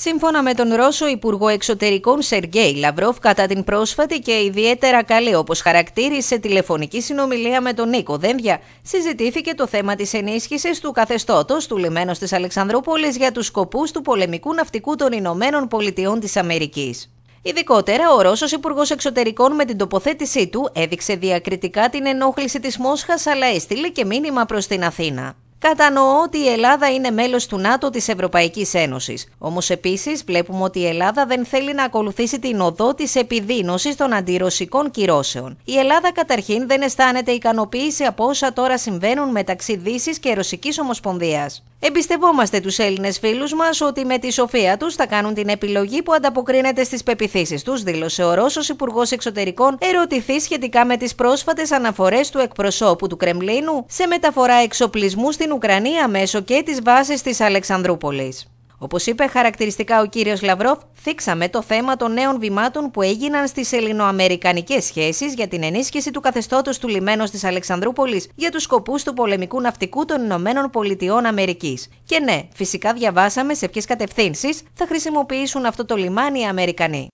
Σύμφωνα με τον Ρώσο Υπουργό Εξωτερικών Σεργέη Λαυρόφ, κατά την πρόσφατη και ιδιαίτερα καλή, όπως χαρακτήρισε τηλεφωνική συνομιλία με τον Νίκο Δένδια, συζητήθηκε το θέμα της ενίσχυσης του καθεστώτος του λιμένου της Αλεξανδρούπολης για τους σκοπούς του πολεμικού ναυτικού των Ηνωμένων Πολιτειών της Αμερικής. Ειδικότερα, ο Ρώσος Υπουργός Εξωτερικών με την τοποθέτησή του έδειξε διακριτικά την ενόχληση της Μόσχας, αλλά έστειλε και μήνυμα προς την Αθήνα. Κατανοώ ότι η Ελλάδα είναι μέλος του ΝΑΤΟ της Ευρωπαϊκής Ένωσης. Όμως επίσης βλέπουμε ότι η Ελλάδα δεν θέλει να ακολουθήσει την οδό της επιδείνωσης των αντιρωσικών κυρώσεων. Η Ελλάδα καταρχήν δεν αισθάνεται ικανοποίηση από όσα τώρα συμβαίνουν μεταξύ Δύσης και Ρωσικής Ομοσπονδίας. Εμπιστευόμαστε τους Έλληνες φίλους μας ότι με τη σοφία τους θα κάνουν την επιλογή που ανταποκρίνεται στις πεπιθήσεις τους, δήλωσε ο Ρώσος Υπουργός Εξωτερικών, ερωτηθεί σχετικά με τις πρόσφατες αναφορές του εκπροσώπου του Κρεμλίνου σε μεταφορά εξοπλισμού στην Ουκρανία μέσω και της βάσης της Αλεξανδρούπολης. Όπως είπε χαρακτηριστικά ο κύριος Λαυρόφ, θίξαμε το θέμα των νέων βημάτων που έγιναν στις ελληνοαμερικανικές σχέσεις για την ενίσχυση του καθεστώτος του λιμένου της Αλεξανδρούπολης για τους σκοπούς του πολεμικού ναυτικού των Ηνωμένων Πολιτειών Αμερικής. Και ναι, φυσικά διαβάσαμε σε ποιες κατευθύνσεις θα χρησιμοποιήσουν αυτό το λιμάνι οι Αμερικανοί.